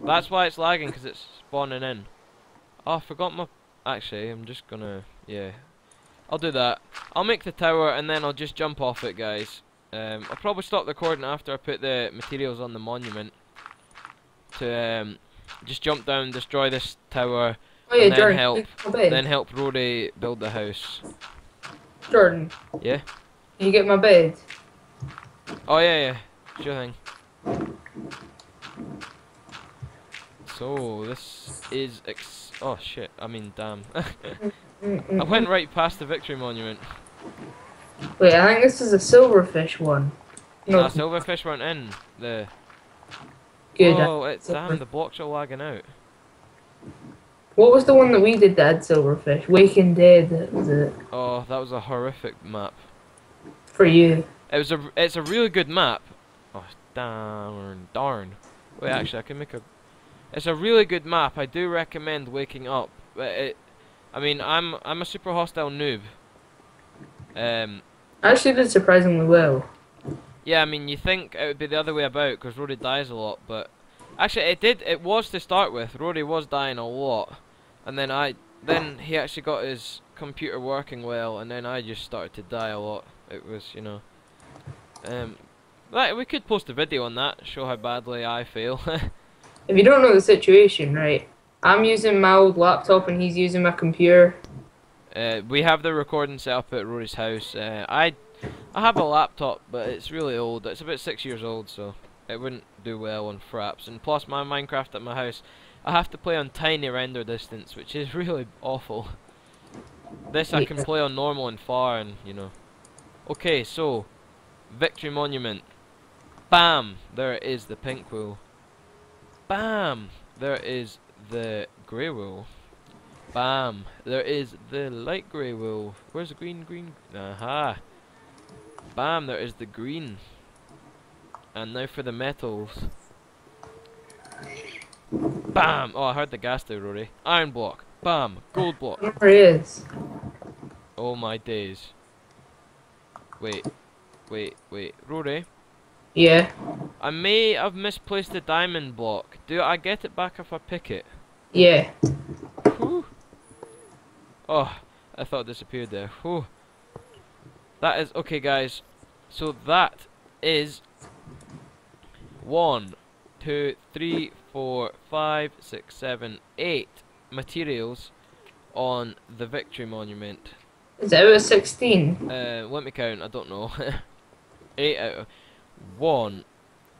That's why it's lagging, because it's spawning in. Oh, I forgot my... Actually, I'm just gonna... Yeah. I'll do that. I'll make the tower, and then I'll just jump off it, guys. Um, I'll probably stop recording after I put the materials on the monument. To, um, just jump down, destroy this tower, Oh yeah, and then Jordan. help. you get my bed? then help Rory build the house. Jordan. Yeah? Can you get my bed? Oh, yeah, yeah. Sure thing. So, this is ex- Oh, shit. I mean, damn. I went right past the victory monument. Wait, I think this is a silverfish one. No, Nah, silverfish weren't in the. good. Oh, it, Silver- damn, the blocks are lagging out. What was the one that we did that had silverfish? Waking Dead, that was it. Oh, that was a horrific map. For you. It was a. It's a really good map. Oh, darn, darn. Wait, actually, I can make a. It's a really good map. I do recommend waking up. But it. I mean, I'm I'm a super hostile noob. Um. I actually did surprisingly well. Yeah, I mean, you think it would be the other way about because Rory dies a lot, but actually, it did. It was to start with. Rory was dying a lot, and then I, then he actually got his computer working well, and then I just started to die a lot. It was, you know, um, like we could post a video on that, show how badly I fail. If you don't know the situation, right? I'm using my old laptop and he's using my computer. uh, we have the recording set up at Rory's house. Uh, I, I have a laptop, but it's really old. It's about six years old, so it wouldn't do well on fraps. And plus, my Minecraft at my house, I have to play on tiny render distance, which is really awful. This I can play on normal and far, and you know. Okay, so Victory Monument. Bam! There is the pink wool. Bam! There is the grey wool. Bam! There is the light grey wool. Where's the green? Green. Aha! Bam! There is the green. And now for the metals. Bam! Oh, I heard the gas there, Rory. Iron block. Bam! Gold block. There he is. Oh my days. Wait. Wait, wait. Rory, Yeah. I may have misplaced the diamond block. Do I get it back if I pick it? Yeah. Whew. Oh, I thought it disappeared there. Whew. That is okay, guys. So that is one, two, three, four, five, six, seven, eight materials on the victory monument. Is it out of 16? Uh, let me count. I don't know. eight out of one,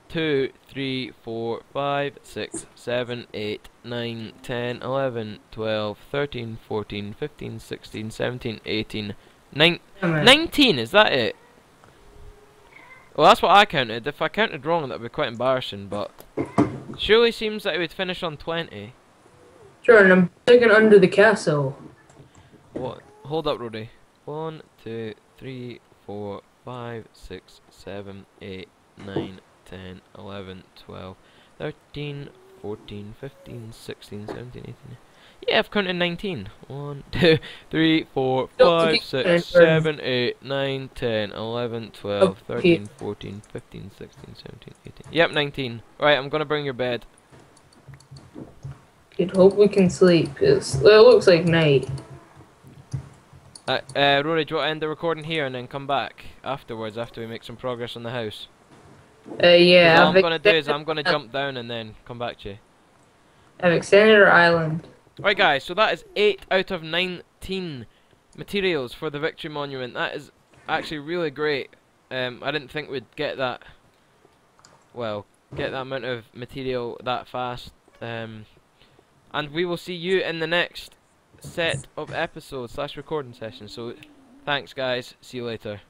two, three, four, five, six, seven, eight, nine, ten, eleven, twelve, thirteen, fourteen, fifteen, sixteen, seventeen, eighteen, nine, Damn it. nineteen. Is that it? Well, that's what I counted. If I counted wrong, that would be quite embarrassing. But surely seems that it would finish on twenty. Jordan, I'm digging under the castle. What? Hold up, Rudy. One, two, three, four, five, six, seven, eight, nine, ten, eleven, twelve, thirteen, fourteen, fifteen, sixteen, seventeen, eighteen. Yeah, I've counted 19. 1, 2, 3, 4, 5, 6, 7, 8, 9, 10, 11, 12, 13, 14, 15, 16, 17, 18. Yep, 19. Right, I'm gonna bring your bed. You'd hope we can sleep. It's, well, it looks like night. Uh, uh, Rory, do you want to end the recording here and then come back afterwards after we make some progress on the house? Uh, yeah. all I've I'm gonna do is I'm gonna jump down and then come back to you. I've extended our island. Right, guys. So that is eight out of nineteen materials for the Victory Monument. That is actually really great. Um, I didn't think we'd get that. Well, get that amount of material that fast. Um, and we will see you in the next set of episodes slash recording session. So, thanks, guys. See you later.